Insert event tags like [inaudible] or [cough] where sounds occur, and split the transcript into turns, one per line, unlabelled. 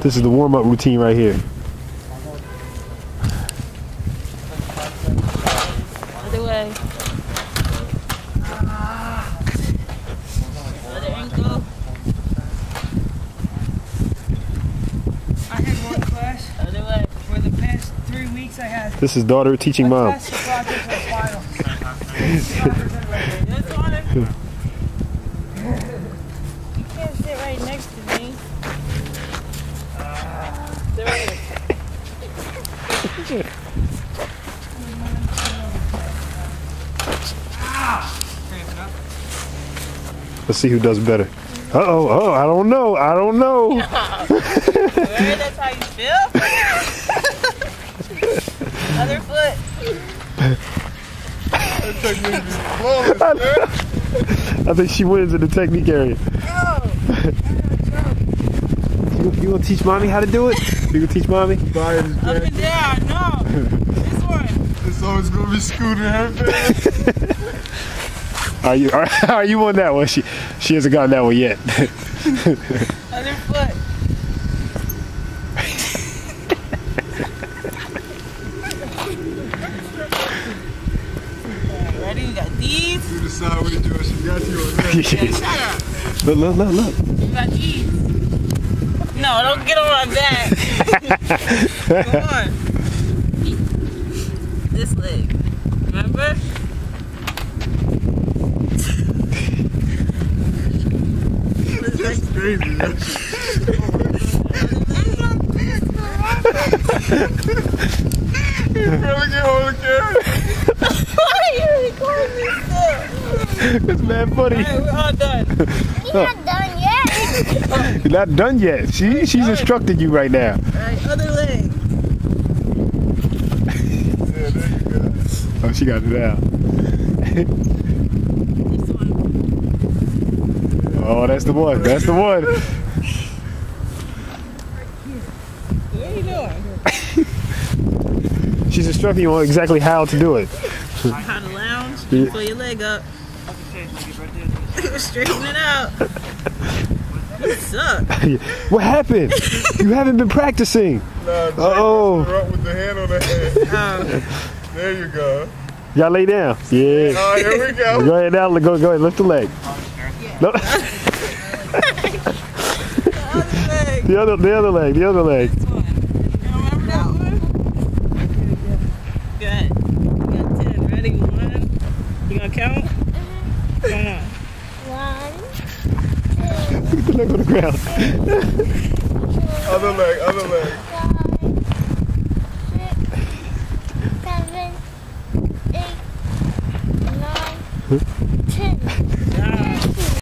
This is the warm-up routine right here.
Other way. Other ankle.
I had one class
Other way.
for the past three weeks. I had
This is daughter teaching
a
mom. [laughs] [laughs]
test for project for final.
This one. You can't sit right next to me. Sit right
Let's see who does better. Uh oh, oh, I don't know. I don't know. [laughs]
That's how you feel? [laughs] Other foot.
I think she wins in the technique area. [laughs] You, you gonna teach mommy how to do it? You gonna teach mommy?
Buying his
Up and down. No. This one.
It's always gonna be scooting her. [laughs]
Are you are, [laughs] are you on that one? She she hasn't gotten that one yet. [laughs]
Other foot. Ready? We got these.
You decide what to. She got you on that.
Look look look look.
We got these. No, don't get on my back. [laughs] Come on. This leg. Remember?
That's crazy. man. You really get hold the camera?
Why are you recording me still?
It's mad funny.
Alright, we're all done.
He's not done yet.
You're not done yet. She she's instructing you right now.
Alright, other leg.
Yeah, there you go.
Oh, she got it
out.
Oh, that's the one. That's the one.
What are you doing?
She's instructing you on exactly how to do it.
How to lounge. Pull your leg up. [laughs] Straighten it out. You suck. [laughs]
What happened? You haven't been practicing.
Nah,
Uh-oh.
that's the rock with the hand on the head. There you go.
Y'all lay down. Yeah.
All right, here we go.
Go ahead now. Go, go ahead. Lift the leg.
Oh, no, [laughs]
the other, the other leg. The other leg.
This one. Remember that one? Good. You got ten. Ready? One. You gonna count? Come on.
One,
Put the leg on the ground.
Other leg, other leg.
five, six, seven, eight, nine, ten.
Down.